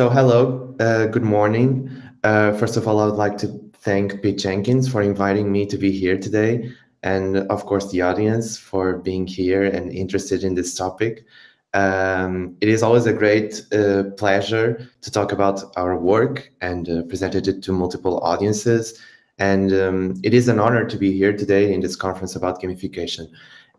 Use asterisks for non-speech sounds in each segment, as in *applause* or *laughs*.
So, hello, uh, good morning. Uh, first of all, I would like to thank Pete Jenkins for inviting me to be here today, and of course, the audience for being here and interested in this topic. Um, it is always a great uh, pleasure to talk about our work and uh, present it to multiple audiences. And um, it is an honor to be here today in this conference about gamification.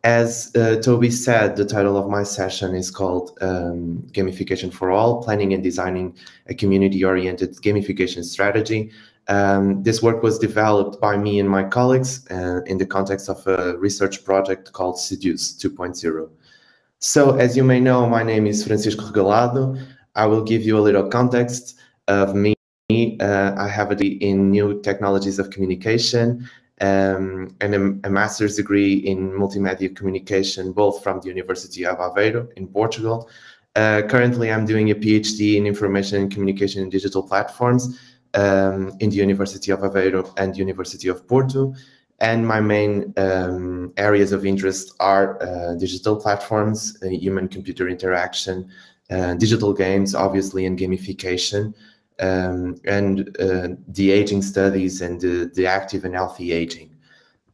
As uh, Toby said, the title of my session is called um, Gamification for All, Planning and Designing a Community-Oriented Gamification Strategy. Um, this work was developed by me and my colleagues uh, in the context of a research project called Seduce 2.0. So as you may know, my name is Francisco Regalado. I will give you a little context of me. Uh, I have a degree in new technologies of communication um, and a, a, master's degree in multimedia communication, both from the University of Aveiro in Portugal. Uh, currently, I'm doing a PhD in information and communication in digital platforms um, in the University of Aveiro and University of Porto. And my main um, areas of interest are uh, digital platforms, uh, human-computer interaction, uh, digital games, obviously, and gamification um, and uh, the aging studies and the, the active and healthy aging.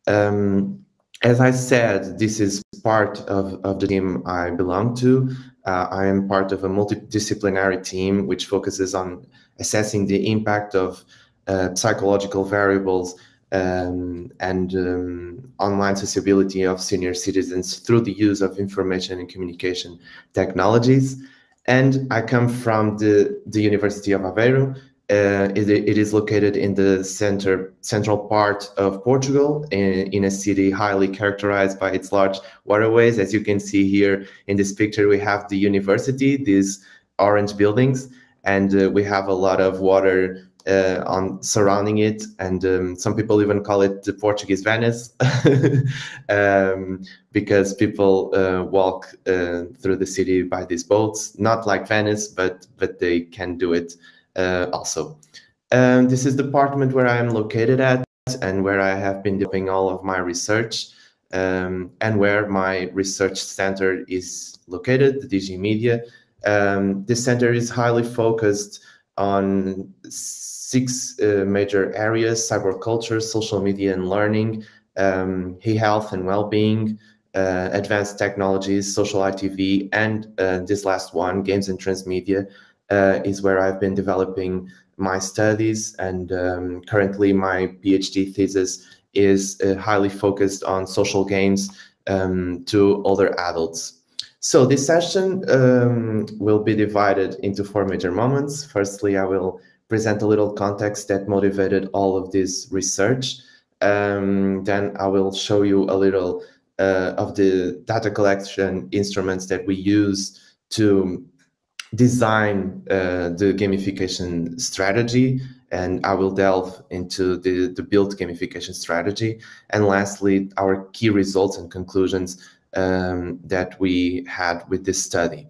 Um, as I said, this is part of, of the team I belong to. Uh, I am part of a multidisciplinary team which focuses on assessing the impact of uh, psychological variables um, and um, online accessibility of senior citizens through the use of information and communication technologies and I come from the, the University of Aveiro. Uh, it, it is located in the center central part of Portugal, in, in, a city highly characterized by its large waterways. As you can see here in this picture, we have the university, these orange buildings, and uh, we have a lot of water uh, on surrounding it, and um, some people even call it the Portuguese Venice, *laughs* um, because people uh, walk uh, through the city by these boats, not like Venice, but but they can do it uh, also. Um, this is the department where I am located at, and where I have been doing all of my research, um, and where my research center is located, the DigiMedia. Um, this center is highly focused on six uh, major areas cyberculture, social media and learning, um, e-health and well-being, uh, advanced technologies, social ITV, and uh, this last one, games and transmedia, uh, is where I've been developing my studies. And um, currently, my PhD thesis is uh, highly focused on social games um, to older adults. So this session um, will be divided into four major moments. Firstly, I will present a little context that motivated all of this research. Um, then I will show you a little uh, of the data collection instruments that we use to design uh, the gamification strategy and I will delve into the, the build gamification strategy. And lastly, our key results and conclusions um, that we had with this study.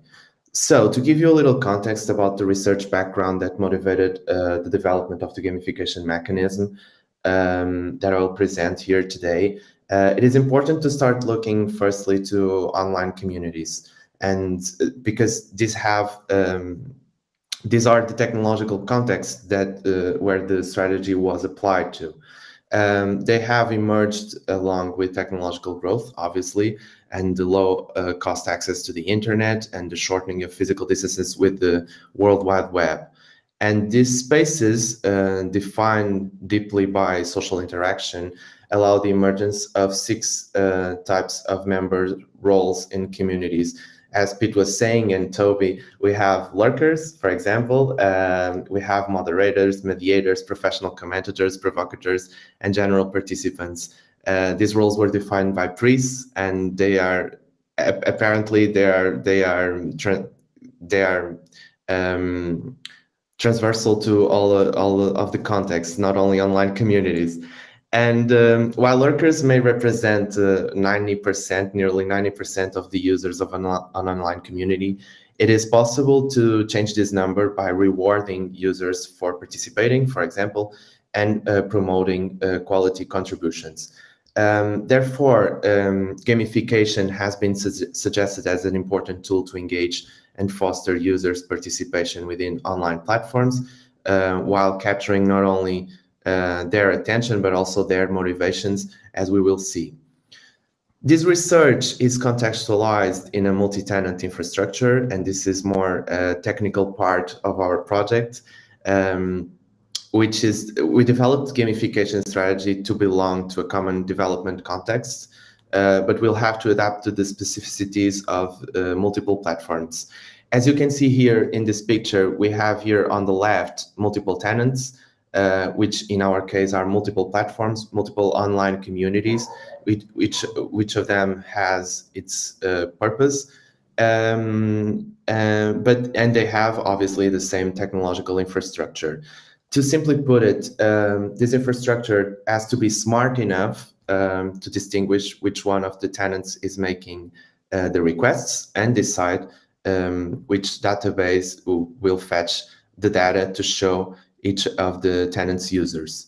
So to give you a little context about the research background that motivated uh, the development of the gamification mechanism um, that I will present here today, uh, it is important to start looking firstly to online communities. And uh, because these have, um, these are the technological contexts that uh, where the strategy was applied to. Um, they have emerged along with technological growth, obviously, and the low uh, cost access to the internet and the shortening of physical distances with the World Wide Web. And these spaces, uh, defined deeply by social interaction, allow the emergence of six uh, types of member roles in communities. As Pete was saying, and Toby, we have lurkers, for example, um, we have moderators, mediators, professional commentators, provocateurs, and general participants. Uh, these roles were defined by Preece, and they are apparently they are they are they are um, transversal to all all of the contexts, not only online communities. And um, while lurkers may represent 90%, uh, nearly 90% of the users of an, an online community, it is possible to change this number by rewarding users for participating, for example, and uh, promoting uh, quality contributions. Um, therefore, um, gamification has been su suggested as an important tool to engage and foster users' participation within online platforms uh, while capturing not only uh, their attention but also their motivations, as we will see. This research is contextualized in a multi-tenant infrastructure, and this is more a technical part of our project. Um, which is we developed gamification strategy to belong to a common development context, uh, but we'll have to adapt to the specificities of uh, multiple platforms. As you can see here in this picture, we have here on the left multiple tenants, uh, which in our case are multiple platforms, multiple online communities, which which, which of them has its uh, purpose. Um, uh, but and they have obviously the same technological infrastructure to simply put it, um, this infrastructure has to be smart enough um, to distinguish which one of the tenants is making uh, the requests and decide um, which database will, will, fetch the data to show each of the tenant's users.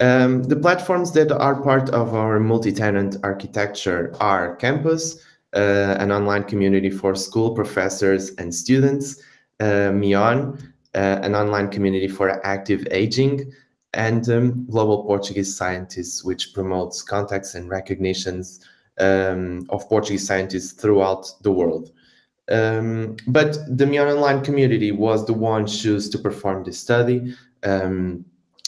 Um, the platforms that are part of our multi-tenant architecture are Campus, uh, an online community for school professors and students, uh, miOne, uh, an online community for active aging, and um, Global Portuguese Scientists, which promotes contacts and recognitions um, of Portuguese scientists throughout the world. Um, but the miOne Online community was the one choose to perform this study um,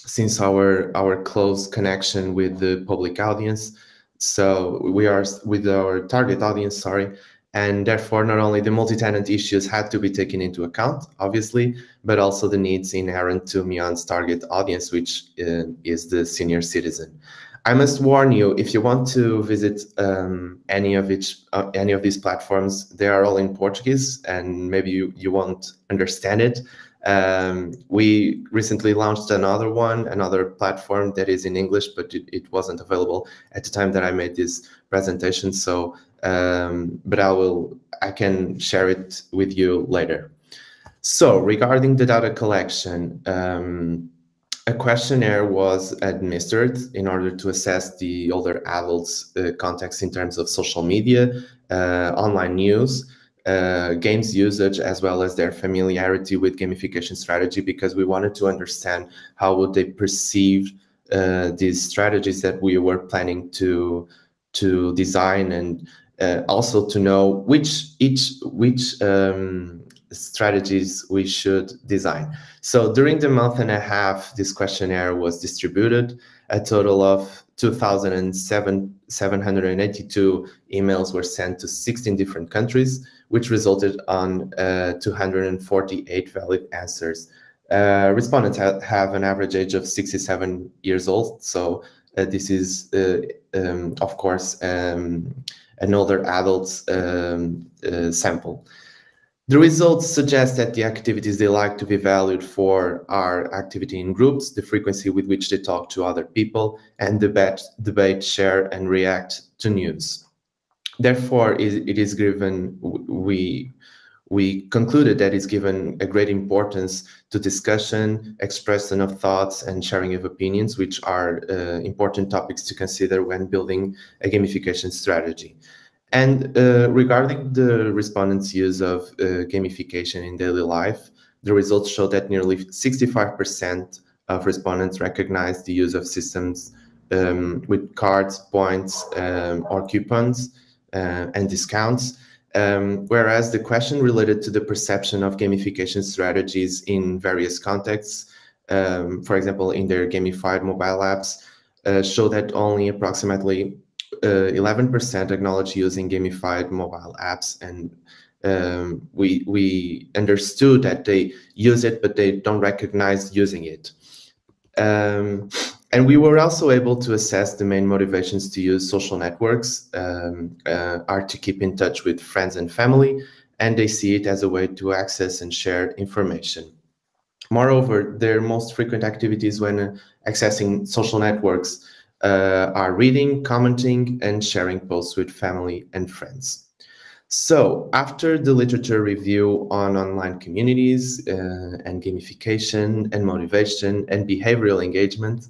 since our our close connection with the public audience. So we are with our target audience, sorry, and therefore, not only the multi-tenant issues had to be taken into account, obviously, but also the needs inherent to miOne's target audience, which uh, is the senior citizen. I must warn you, if you want to visit um, any of each, uh, any of these platforms, they are all in Portuguese, and maybe you, you won't understand it. Um, we recently launched another one, another platform that is in English, but it, it wasn't available at the time that I made this presentation. So um, but I will I can share it with you later. So regarding the data collection, um, a questionnaire was administered in order to assess the older adults' uh, context in terms of social media, uh, online news, uh, games usage, as well as their familiarity with gamification strategy, because we wanted to understand how would they perceive uh, these strategies that we were planning to to design and uh, also to know which each which um, strategies we should design. So during the month and a half, this questionnaire was distributed. A total of 2,782 emails were sent to 16 different countries, which resulted on uh, 248 valid answers. Uh, respondents ha have an average age of 67 years old, so uh, this is, uh, um, of course, um, another adult um, uh, sample. The results suggest that the activities they like to be valued for are activity in groups, the frequency with which they talk to other people, and debate, debate share, and react to news. Therefore, it is given we we concluded that it's given a great importance to discussion, expression of thoughts, and sharing of opinions, which are uh, important topics to consider when building a gamification strategy. And uh, regarding the respondents' use of uh, gamification in daily life, the results show that nearly 65% of respondents recognize the use of systems um, with cards, points, um, or coupons uh, and discounts. Um, whereas the question related to the perception of gamification strategies in various contexts, um, for example, in their gamified mobile apps, uh, show that only approximately 11% uh, acknowledge using gamified mobile apps and um, we we understood that they use it but they don't recognize using it um, and we were also able to assess the main motivations to use social networks um, uh, are to keep in touch with friends and family, and they see it as a way to access and share information. Moreover, their most frequent activities when uh, accessing social networks uh, are reading, commenting, and sharing posts with family and friends. So after the literature review on online communities uh, and gamification and motivation and behavioral engagement,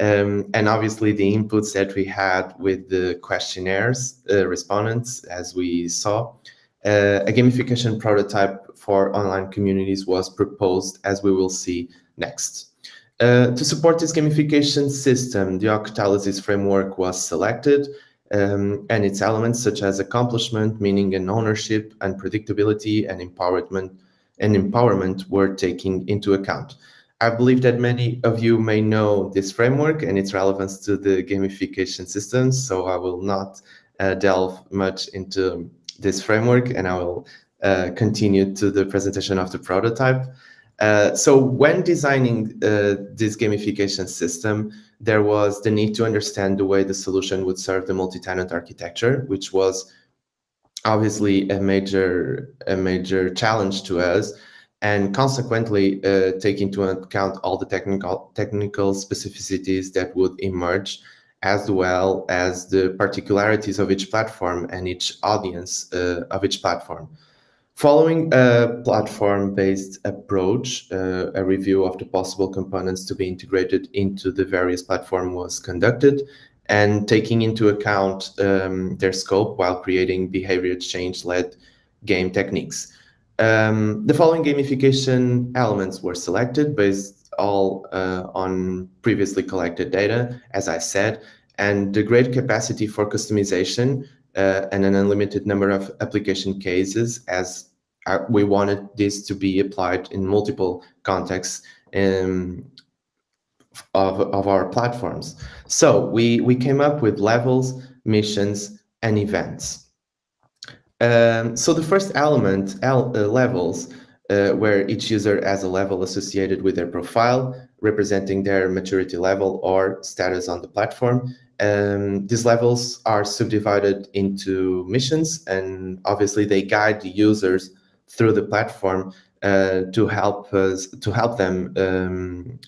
Um, and obviously the inputs that we had with the questionnaires, uh, respondents, as we saw, uh, a gamification prototype for online communities was proposed, as we will see next. Uh, to support this gamification system, the Octalysis framework was selected, um, and its elements such as accomplishment, meaning and ownership, and predictability and empowerment and empowerment were taken into account. I believe that many of you may know this framework and its relevance to the gamification systems, so I will not uh, delve much into this framework and I will uh, continue to the presentation of the prototype. Uh, so when designing uh, this gamification system, there was the need to understand the way the solution would serve the multi-tenant architecture, which was obviously a major a major challenge to us, and consequently uh, take into account all the technical technical specificities that would emerge, as well as the particularities of each platform and each audience uh, of each platform. Following a platform-based approach, uh, a review of the possible components to be integrated into the various platform was conducted and taking into account um, their scope while creating behavior change-led game techniques. Um, the following gamification elements were selected based all uh, on previously collected data, as I said, and the great capacity for customization uh, and an unlimited number of application cases as uh, we wanted this to be applied in multiple contexts um, of, of our platforms. So we, we came up with levels, missions, and events. Um, so the first element, L, uh, levels, uh, where each user has a level associated with their profile, representing their maturity level or status on the platform. Um, these levels are subdivided into missions, and obviously they guide the users through the platform uh, to help us to help them um,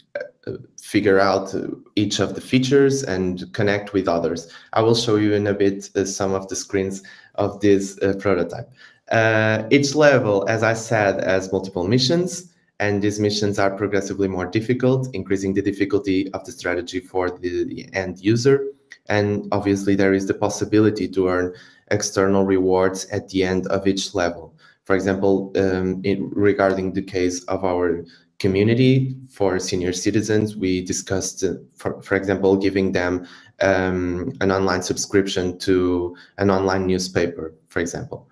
figure out each of the features and connect with others. I will show you in a bit uh, some of the screens of this uh, prototype. Uh, each level, as I said, has multiple missions, and these missions are progressively more difficult, increasing the difficulty of the strategy for the end user. And obviously, there is the possibility to earn external rewards at the end of each level. For example, um, in, regarding the case of our community for senior citizens, we discussed, uh, for, for example, giving them um, an online subscription to an online newspaper, for example.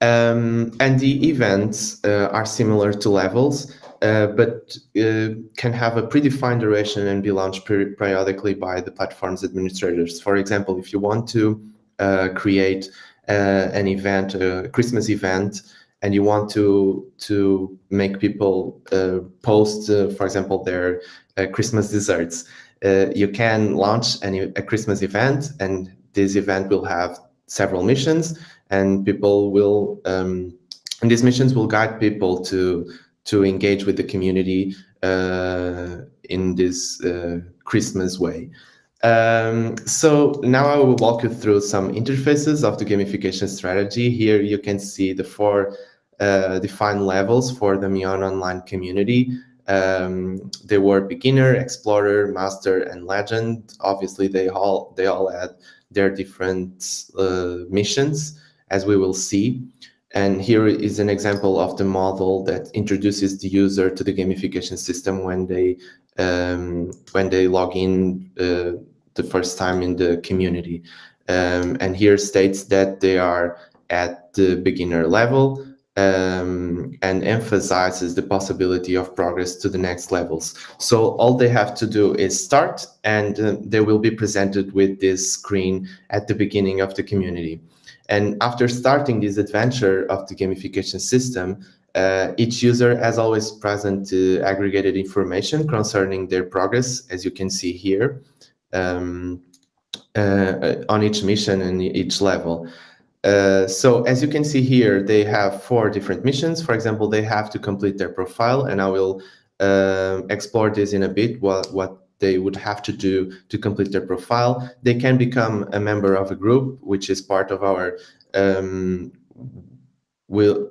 Um, and the events uh, are similar to levels, uh, but uh, can have a predefined duration and be launched periodically by the platform's administrators. For example, if you want to uh, create uh, an event, a Christmas event, and you want to to make people uh, post, for example, their Christmas desserts, you can launch a Christmas event, and this event will have several missions, and people will um, and these missions will guide people to to engage with the community uh, in this uh, Christmas way. Um, so now I will walk you through some interfaces of the gamification strategy. Here you can see the four uh, defined levels for the miOne Online community. Um, they were beginner, explorer, master, and legend. Obviously, they all they all had their different uh, missions, as we will see. And here is an example of the model that introduces the user to the gamification system when they um, when they log in uh, the first time in the community. Um, and here states that they are at the beginner level um, and emphasizes the possibility of progress to the next levels. So all they have to do is start and uh, they will be presented with this screen at the beginning of the community. And after starting this adventure of the gamification system, uh, each user has always present uh, aggregated information concerning their progress, as you can see here, um, uh, on each mission and each level. Uh, so as you can see here, they have four different missions. For example, they have to complete their profile, and I will uh, explore this in a bit, what, what they would have to do to complete their profile. They can become a member of a group, which is part of our um, will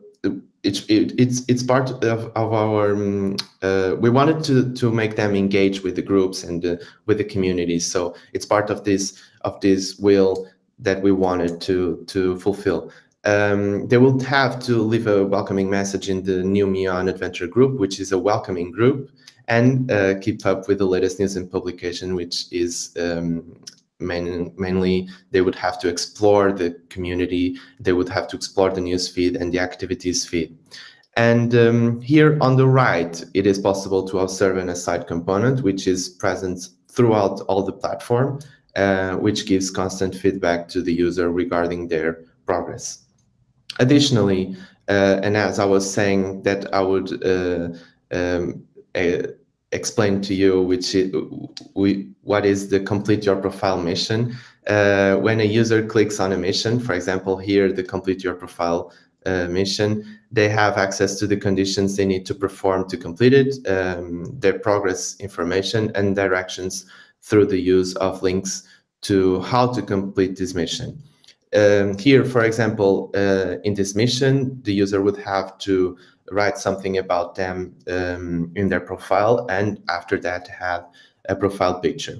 it, it, it's it's part of, of our um, uh, we wanted to to make them engage with the groups and uh, with the communities so it's part of this of this will that we wanted to to fulfill. Um, they will have to leave a welcoming message in the new miOne Adventure group, which is a welcoming group, and uh, keep up with the latest news and publication, which is um, main, mainly they would have to explore the community, they would have to explore the news feed and the activities feed. And um, here on the right, it is possible to observe an aside component, which is present throughout all the platform, uh, which gives constant feedback to the user regarding their progress. Additionally, uh, and as I was saying that I would uh, um, explain to you which is, we, what is the complete your profile mission. Uh, when a user clicks on a mission, for example, here the complete your profile uh, mission, they have access to the conditions they need to perform to complete it, um, their progress information and directions through the use of links to how to complete this mission. Um, here, for example, uh, in this mission, the user would have to write something about them um, in their profile and after that have a profile picture.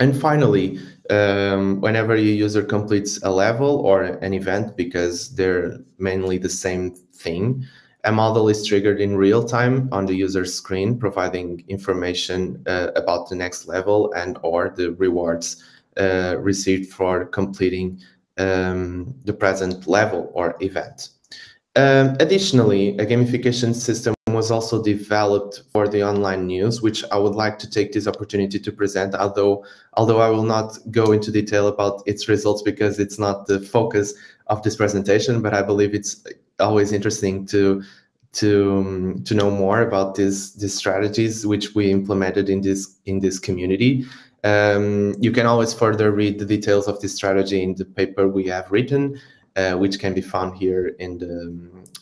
And finally, um, whenever a user completes a level or an event, because they're mainly the same thing, a model is triggered in real time on the user's screen, providing information uh, about the next level and or the rewards uh, received for completing um, the present level or event. Um, additionally, a gamification system was also developed for the online news, which I would like to take this opportunity to present, although, although I will not go into detail about its results because it's not the focus of this presentation, but I believe it's always interesting to to um, to know more about these these strategies which we implemented in this in this community. Um, you can always further read the details of this strategy in the paper we have written, uh, which can be found here in the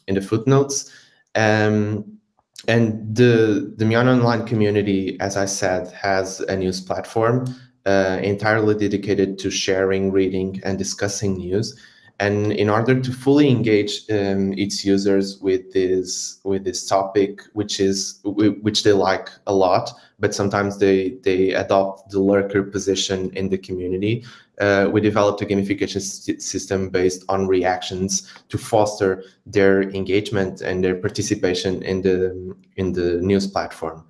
in the footnotes. Um, and the the miOne Online community, as I said, has a news platform uh, entirely dedicated to sharing, reading, and discussing news. And in order to fully engage um, its users with this with this topic, which is which they like a lot, but sometimes they they adopt the lurker position in the community. Uh, we developed a gamification system based on reactions to foster their engagement and their participation in the in the news platform.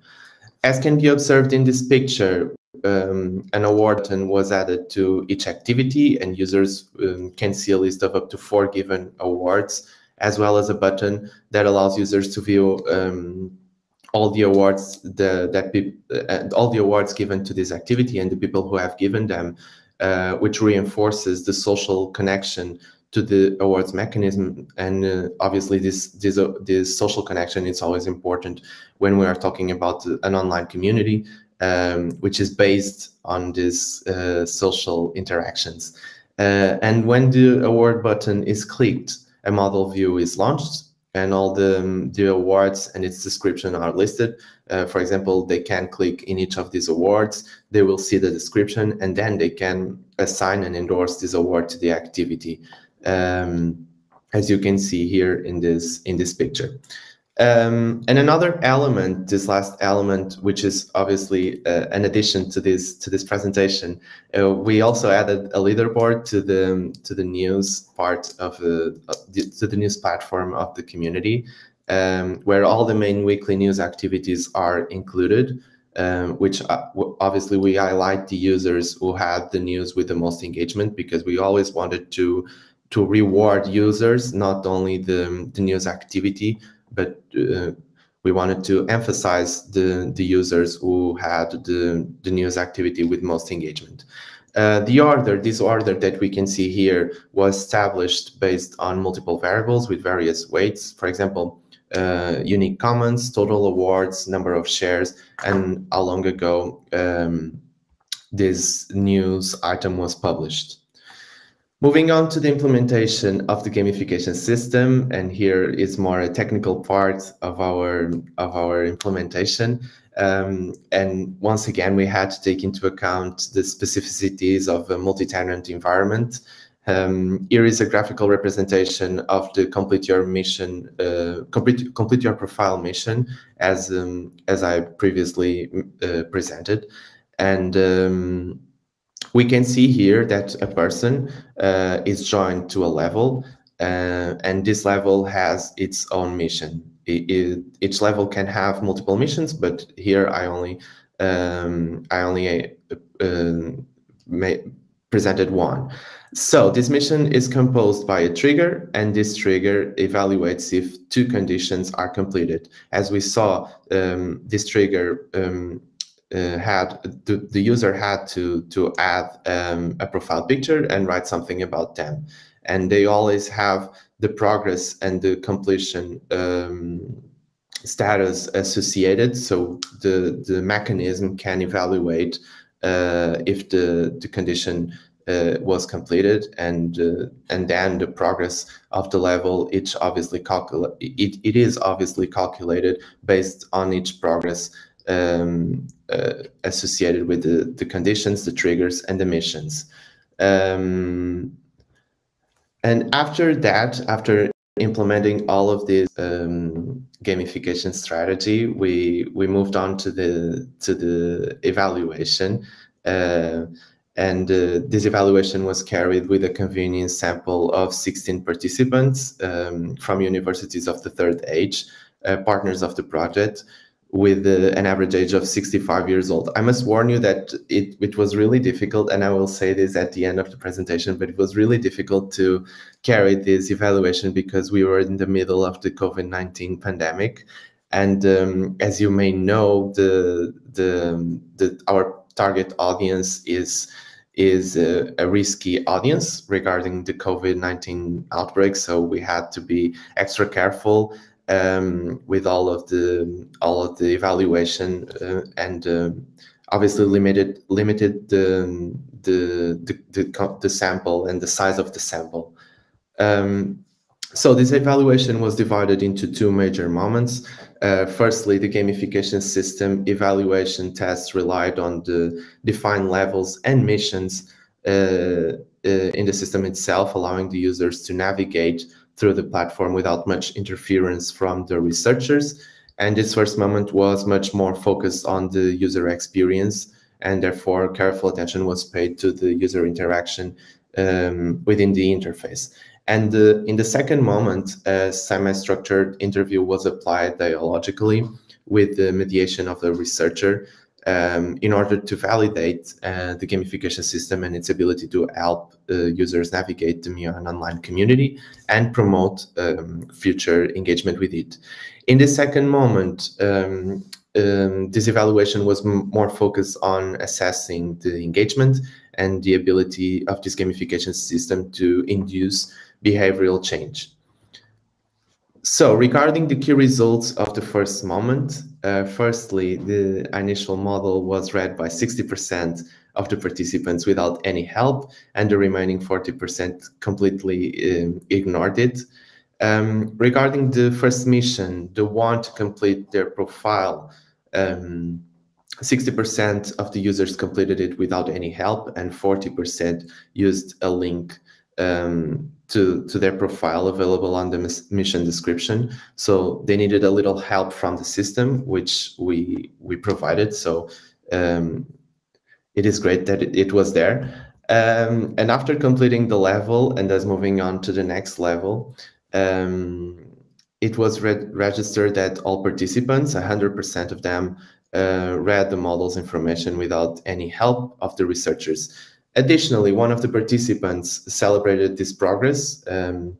As can be observed in this picture, um, an award button was added to each activity, and users um, can see a list of up to four given awards, as well as a button that allows users to view um, all the awards the, that uh, all the awards given to this activity and the people who have given them, uh, which reinforces the social connection to the awards mechanism. And uh, obviously, this this uh, this social connection is always important when we are talking about an online community um, which is based on these uh, social interactions. Uh, and when the award button is clicked, a model view is launched and all the, um, the awards and its description are listed. Uh, for example, they can click in each of these awards, they will see the description, and then they can assign and endorse this award to the activity, um, as you can see here in this in this picture. Um, and another element, this last element, which is obviously uh, an addition to this to this presentation, uh, we also added a leaderboard to the to the news part of the, to the news platform of the community, um, where all the main weekly news activities are included. Um, which uh, obviously we highlight the users who had the news with the most engagement because we always wanted to to reward users, not only the, the news activity, but uh, we wanted to emphasize the, the users who had the, the news activity with most engagement. Uh, the order, this order that we can see here was established based on multiple variables with various weights. For example, uh, unique comments, total awards, number of shares, and how long ago um, this news item was published. Moving on to the implementation of the gamification system, and here is more a technical part of our of our implementation. Um, and once again, we had to take into account the specificities of a multi-tenant environment. Um, here is a graphical representation of the complete your mission, uh, complete complete your profile mission, as um, as I previously uh, presented, and um, we can see here that a person uh, is joined to a level, uh, and this level has its own mission. It, it, each level can have multiple missions, but here I only um, I only uh, presented one. So this mission is composed by a trigger, and this trigger evaluates if two conditions are completed. As we saw, um, this trigger um, uh, had the, the user had to to add um, a profile picture and write something about them, and they always have the progress and the completion um, status associated. So the the mechanism can evaluate uh, if the the condition uh, was completed and uh, and then the progress of the level it's obviously calculate it, it is obviously calculated based on each progress um, uh, associated with the, the conditions, the triggers, and the missions. Um, and after that, after implementing all of this um, gamification strategy, we we moved on to the to the evaluation. Uh, and uh, this evaluation was carried with a convenience sample of 16 participants um, from universities of the third age, uh, partners of the project, with uh, an average age of 65 years old. I must warn you that it, it was really difficult, and I will say this at the end of the presentation, but it was really difficult to carry this evaluation because we were in the middle of the COVID-19 pandemic. And um, as you may know, the, the, the, our target audience is is a, a, risky audience regarding the COVID-19 outbreak. So we had to be extra careful um, with all of the all of the evaluation uh, and uh, obviously limited limited the the, the the, the sample and the size of the sample. Um, so this evaluation was divided into two major moments. Uh, firstly, the gamification system evaluation tests relied on the defined levels and missions uh, uh, in the system itself, allowing the users to navigate through the platform without much interference from the researchers. And this first moment was much more focused on the user experience, and therefore careful attention was paid to the user interaction um, within the interface. And uh, in the second moment, a semi-structured interview was applied dialogically with the mediation of the researcher um, in order to validate uh, the gamification system and its ability to help uh, users navigate the miOne online community and promote um, future engagement with it. In the second moment, um, um this evaluation was more focused on assessing the engagement and the ability of this gamification system to induce behavioral change. So regarding the key results of the first moment, uh, firstly, the initial model was read by 60% of the participants without any help, and the remaining 40% completely um, ignored it. Um, regarding the first mission, the one to complete their profile, 60% um, of the users completed it without any help, and 40% used a link um, to, to their profile available on the mission description. So they needed a little help from the system, which we we provided. So um, it is great that it, it was there. Um, and after completing the level and as moving on to the next level, um, it was re registered that all participants, 100% of them, uh, read the model's information without any help of the researchers. Additionally, one of the participants celebrated this progress, um,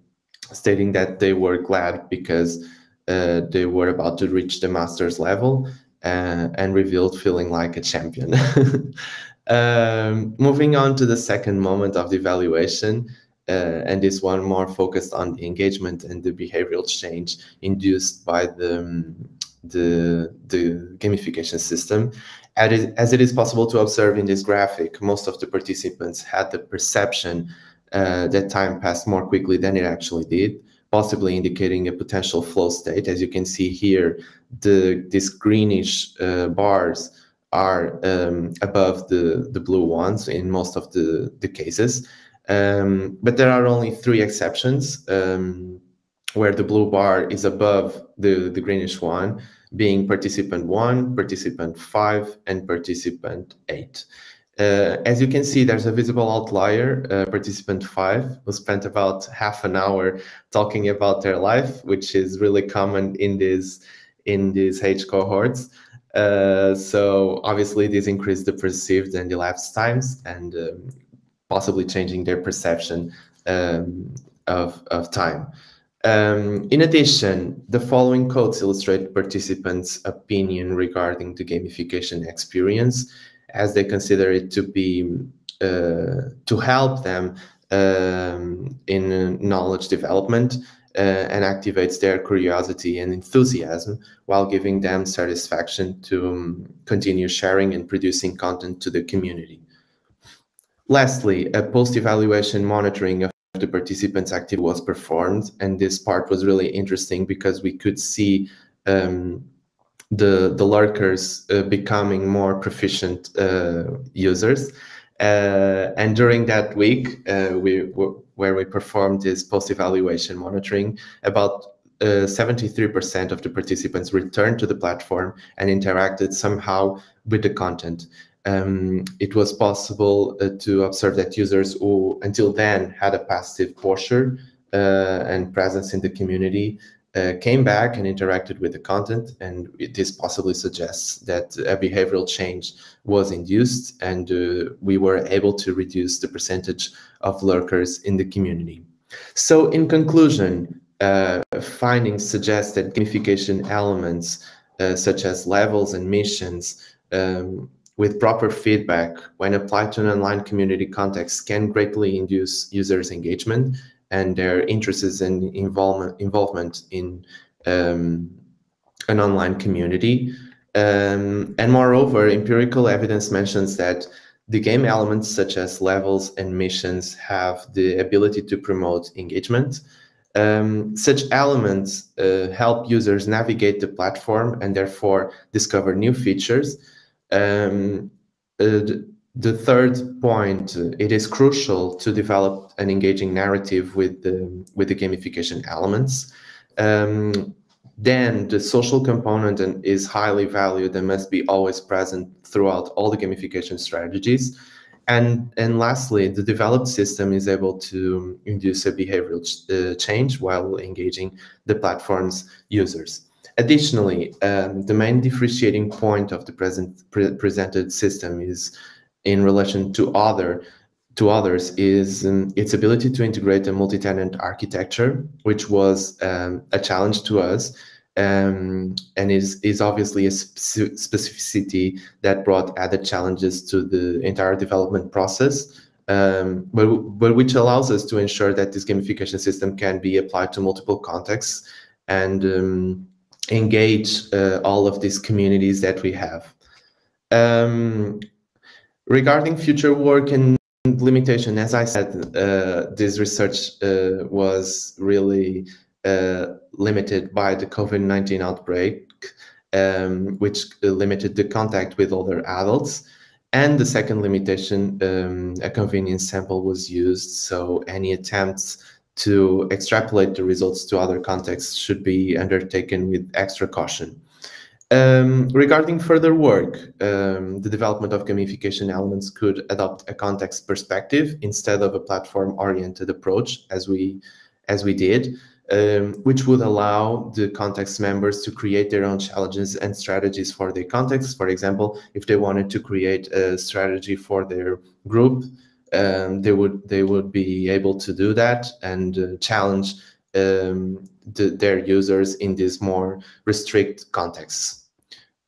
stating that they were glad because uh, they were about to reach the master's level uh, and revealed feeling like a champion. *laughs* um, moving on to the second moment of the evaluation, uh, and this one more focused on the engagement and the behavioral change induced by the, um, the, the gamification system. As it is possible to observe in this graphic, most of the participants had the perception uh, that time passed more quickly than it actually did, possibly indicating a potential flow state. As you can see here, the these greenish uh, bars are um, above the, the blue ones in most of the, the cases. Um, but there are only three exceptions um, where the blue bar is above the, the greenish one, being participant one, participant five, and participant eight. Uh, as you can see, there's a visible outlier, uh, participant five, who spent about half an hour talking about their life, which is really common in these in these age cohorts. Uh, so obviously, this increased the perceived and elapsed times, and um, possibly changing their perception um, of of time. Um, in addition, the following quotes illustrate participants' opinion regarding the gamification experience as they consider it to be uh, to help them um, in knowledge development uh, and activates their curiosity and enthusiasm while giving them satisfaction to um, continue sharing and producing content to the community. Lastly, a post-evaluation monitoring of the participants' activity was performed, and this part was really interesting because we could see um, the the lurkers uh, becoming more proficient uh, users. Uh, and during that week, uh, we where we performed this post evaluation monitoring, about 73% uh, of the participants returned to the platform and interacted somehow with the content. Um, it was possible uh, to observe that users who until then had a passive posture and presence in the community uh, came back and interacted with the content, and this possibly suggests that a behavioral change was induced, and uh, we were able to reduce the percentage of lurkers in the community. So, in conclusion, uh, findings suggest that gamification elements uh, such as levels and missions um, with proper feedback when applied to an online community context can greatly induce users engagement and their interests and involvement involvement in um, an online community. Um, and moreover, empirical evidence mentions that the game elements such as levels and missions have the ability to promote engagement. Um, such elements uh, help users navigate the platform and therefore discover new features. Um, uh, the third point, it is crucial to develop an engaging narrative with the, with the gamification elements. Um, then the social component is highly valued and must be always present throughout all the gamification strategies. And, and lastly, the developed system is able to induce a behavioral ch uh, change while engaging the platform's users. Additionally, um, the main differentiating point of the present pre presented system is in relation to other to others is um, its ability to integrate a multi-tenant architecture, which was um, a challenge to us, um, and is is obviously a spe specificity that brought added challenges to the entire development process. Um, but, but which allows us to ensure that this gamification system can be applied to multiple contexts and um, engage uh, all of these communities that we have. Um, Regarding future work and limitation, as I said, uh, this research uh, was really uh, limited by the COVID-19 outbreak, um, which limited the contact with other adults. And the second limitation, um, a convenience sample was used. So any attempts to extrapolate the results to other contexts should be undertaken with extra caution. Um, regarding further work, um, the development of gamification elements could adopt a context perspective instead of a platform-oriented approach, as we as we did, um, which would allow the context members to create their own challenges and strategies for their context. For example, if they wanted to create a strategy for their group, um, they would they would be able to do that and uh, challenge um, the, their users in these more restrict contexts.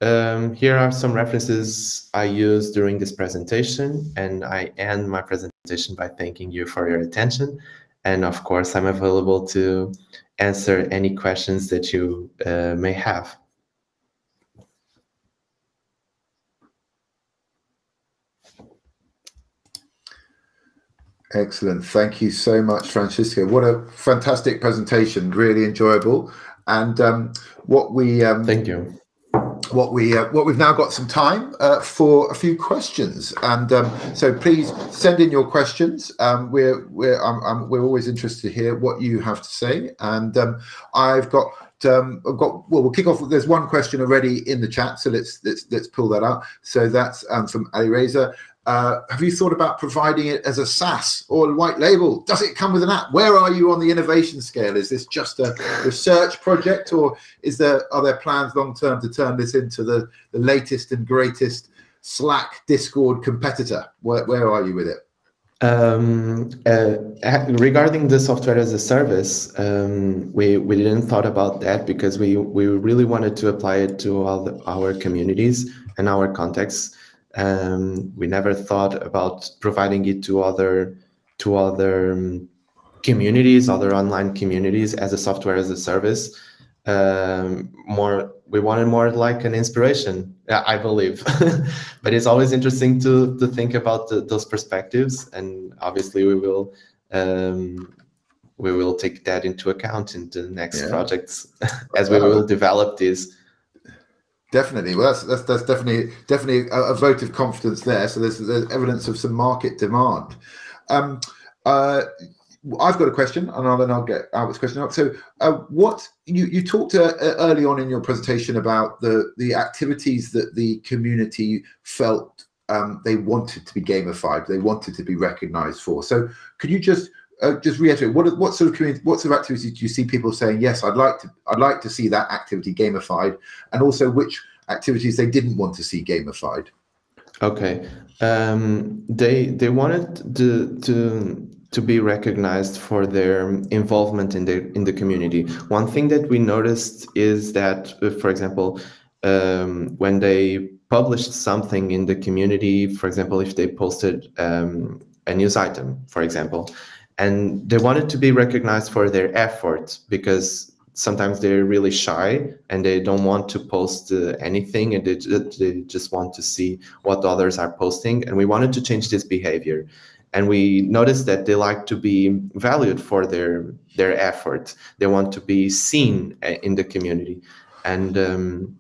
Um, here are some references I used during this presentation, and I end my presentation by thanking you for your attention. And of course, I'm available to answer any questions that you uh, may have. Excellent. Thank you so much, Francisco. What a fantastic presentation. Really enjoyable. And um, what we um, thank you what we uh, what we've now got some time uh, for a few questions, and um, so please send in your questions. Um, we're we're I'm, I'm, we're always interested to hear what you have to say, and um, I've got. Um, I've got well. We'll kick off. There's one question already in the chat, so let's let's let's pull that up. So that's um, from Ali Reza. Uh, have you thought about providing it as a SaaS or white label? Does it come with an app? Where are you on the innovation scale? Is this just a research project, or is there are there plans long term to turn this into the, the latest and greatest Slack Discord competitor? Where, where are you with it? Um, uh, regarding the software as a service, um, we we didn't thought about that because we we really wanted to apply it to all the, our communities and our contexts. Um, we never thought about providing it to other to other um, communities, other online communities as a software as a service. Um, more, we wanted more like an inspiration, I believe. *laughs* but it's always interesting to to think about the, those perspectives, and obviously we will um, we will take that into account in the next yeah. projects *laughs* as we will develop this Definitely. Well, that's that's, that's definitely definitely a, a, vote of confidence there. So there's, there's evidence of some market demand. Um, uh, I've got a question, and I'll, then I'll get Albert's question up. So, uh, what you you talked uh, early on in your presentation about the the activities that the community felt um, they wanted to be gamified, they wanted to be recognised for. So, could you just uh, just reiterate what what sort of community, what sort of activities do you see people saying yes i'd like to i'd like to see that activity gamified and also which activities they didn't want to see gamified okay um, they they wanted to to to be recognized for their involvement in the in the community. One thing that we noticed is that uh, for example um, when they published something in the community for example if they posted um, a news item for example and they wanted to be recognized for their effort because sometimes they're really shy and they don't want to post uh, anything and they, they just want to see what others are posting and we wanted to change this behavior and we noticed that they like to be valued for their their effort. They want to be seen uh, in the community. And um,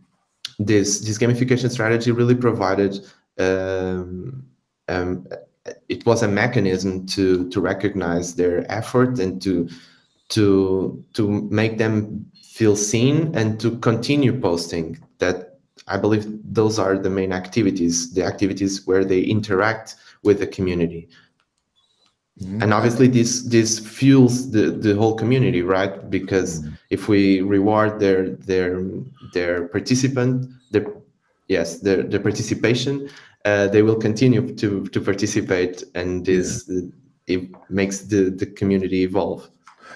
this this gamification strategy really provided um, um, it was a mechanism to to recognize their effort and to to to make them feel seen and to continue posting that i believe those are the main activities the activities where they interact with the community mm-hmm. and obviously this this fuels the the whole community right because mm-hmm. if we reward their their their participant the yes their, their participation uh, they will continue to to participate, and this yeah. it makes the the community evolve.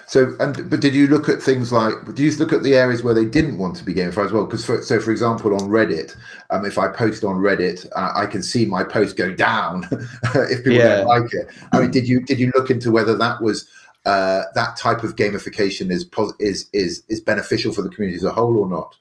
So, and but did you look at things like? Did you look at the areas where they didn't want to be gamified as well? Because for, so, for example, on Reddit, um, if I post on Reddit, uh, I can see my post go down *laughs* if people yeah. don't like it. I mean, did you did you look into whether that was uh, that type of gamification is is is is beneficial for the community as a whole or not?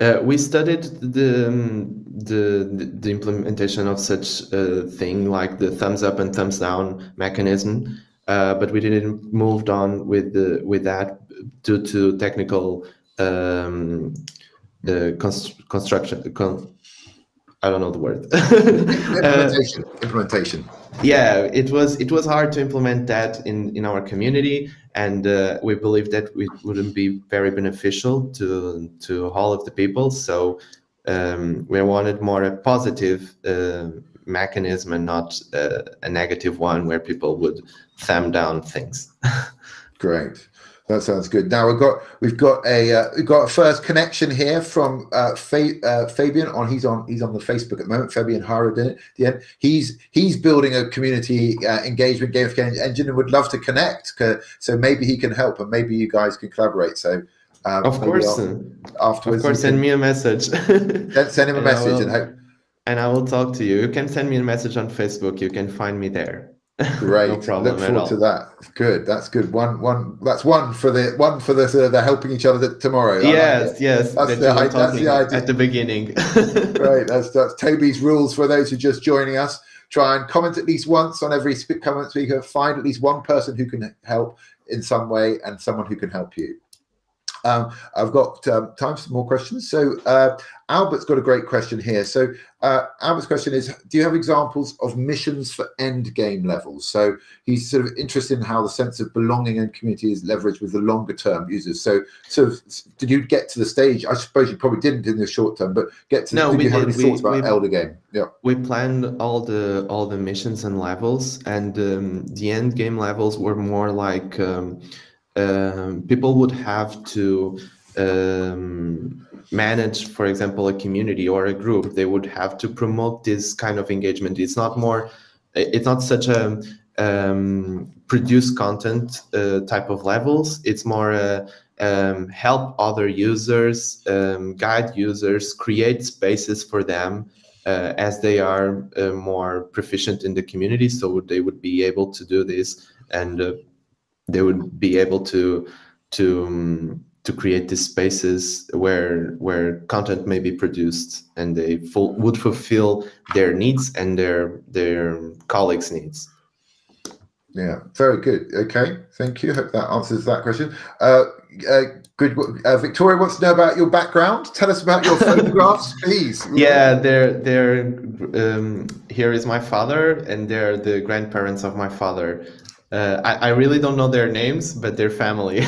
Uh, we studied the, um, the the implementation of such a thing like the thumbs up and thumbs down mechanism, uh, but we didn't moved on with the with that due to technical um, the const construction. Con I don't know the word. *laughs* implementation. Uh, implementation. Yeah, it was it was hard to implement that in in our community and uh, we believe that it wouldn't be very beneficial to to all of the people. So um, we wanted more a positive uh, mechanism and not uh, a negative one where people would thumb down things. *laughs* Great. That sounds good. Now we've got we've got a uh, we've got a first connection here from uh, Fa- uh, Fabian on he's on he's on the Facebook at the moment. Fabian Harrodin. The he's he's building a community uh, engagement gamification engine and would love to connect. So maybe he can help and maybe you guys can collaborate. So um, of course, afterwards, of course, send me a message. send, send him a *laughs* message and hope. And I will talk to you. You can send me a message on Facebook. You can find me there. *laughs* Great. no problem Look forward to that. Good. That's good. One, one. That's one for the one for the uh, they're helping each other tomorrow. yes, like yes. That's, that the, that's the idea at the beginning. *laughs* Great. That's that's Toby's rules for those who are just joining us. Try and comment at least once on every comment speaker. Find at least one person who can help in some way and someone who can help you. Um, I've got um, time for some more questions. So uh, Albert's got a great question here. So uh, Albert's question is, do you have examples of missions for end game levels? So he's sort of interested in how the sense of belonging and community is leveraged with the longer term users. So, so did you get to the stage? I suppose you probably didn't in the short term, but get to. No, did we you have did. any We- thoughts about we- Elder Game? Yeah. we planned all the all the missions and levels and um, the end game levels were more like um, um, people would have to um, manage for example a community or a group. They would have to promote this kind of engagement. It's not more it's not such a um, produce content uh, type of levels. It's more uh, um, help other users um, guide users create spaces for them uh, as they are uh, more proficient in the community. So they would be able to do this and uh, they would be able to to um, to create these spaces where where content may be produced and they full, would fulfill their needs and their their colleagues needs Yeah, very good. Okay, thank you. Hope that answers that question. Uh, uh, good. Uh, Victoria wants to know about your background. Tell us about your *laughs* photographs, please. yeah they're they're um, here is my father and they're the grandparents of my father uh, I, I really don't know their names but they're family *laughs*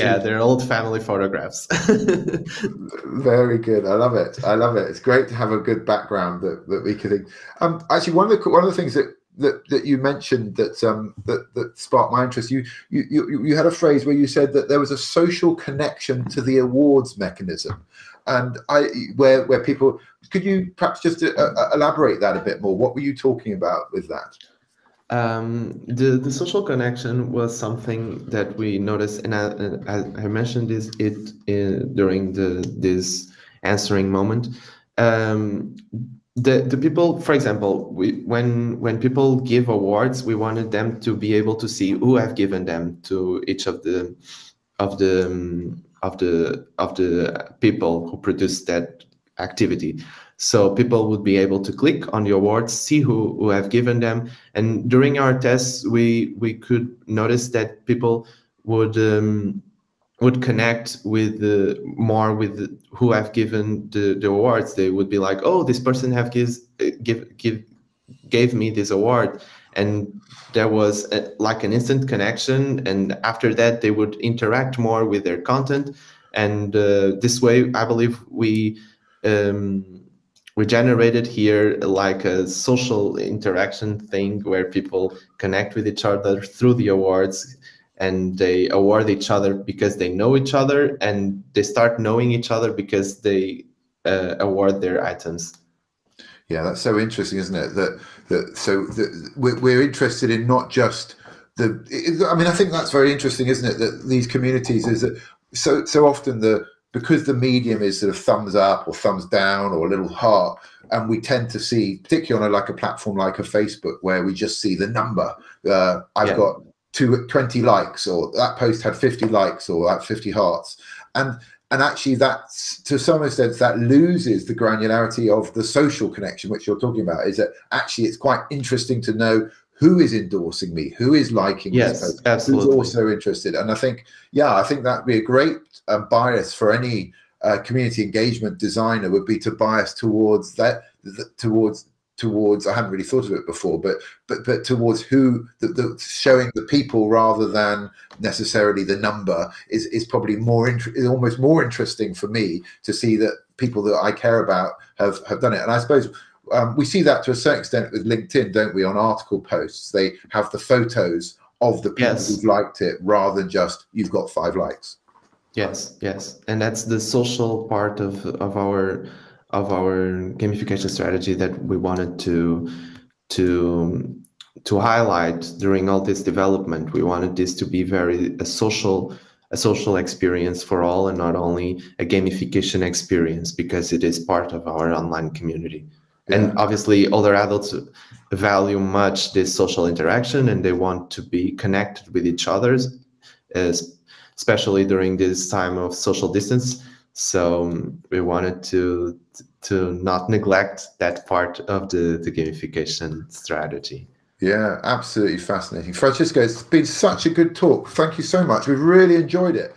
yeah they're old family photographs *laughs* Very good. I love it. I love it. It's great to have a good background that, that we could think. Um, actually, one of the one of the things that that, that you mentioned that um that, that sparked my interest. You, you you you had a phrase where you said that there was a social connection to the awards mechanism, and I where where people could you perhaps just uh, uh, elaborate that a bit more? What were you talking about with that? Um, the the social connection was something that we noticed, and I, I, I mentioned this it during the this answering moment. Um, the the people, for example, we when when people give awards, we wanted them to be able to see who have given them to each of the of the of the of the people who produced that activity. So people would be able to click on the awards, see who, who have given them, and during our tests, we we could notice that people would um, would connect with more with who have given the, the awards. They would be like, "Oh, this person have gives give give gave me this award," and there was a, like an instant connection. And after that, they would interact more with their content, and uh, this way, I believe we. Um, we generated here like a social interaction thing where people connect with each other through the awards and they award each other because they know each other and they start knowing each other because they uh, award their items Yeah, that's so interesting, isn't it? That that so that we're, we're interested in not just the. I mean, I think that's very interesting, isn't it? That these communities is that so so often the because the medium is sort of thumbs up or thumbs down or a little heart, and we tend to see, particularly on a, like a platform like a Facebook, where we just see the number. Uh, I've Yeah. got two, 20 likes, or that post had 50 likes, or that 50 hearts, and and actually that's to some extent that loses the granularity of the social connection which you're talking about is that actually it's quite interesting to know who is endorsing me who is liking this yes post, absolutely. who's also interested. And i think yeah i think that'd be a great uh, bias for any uh, community engagement designer would be to bias towards that th- towards towards i hadn't really thought of it before but but but towards who the, the showing the people rather than necessarily the number is is probably more inter- is almost more interesting for me to see that people that i care about have have done it. And i suppose um, we see that to a certain extent with linkedin don't we on article posts. They have the photos of the people Yes. who've liked it rather than just you've got five likes. Yes yes. And that's the social part of of our of our gamification strategy that we wanted to to to highlight during all this development. We wanted this to be very a social a social experience for all and not only a gamification experience because it is part of our online community and obviously older adults value much this social interaction and they want to be connected with each other especially during this time of social distance so um, we wanted to to not neglect that part of the, the gamification strategy Yeah, absolutely fascinating. Francisco, it's been such a good talk. Thank you so much. We've really enjoyed it.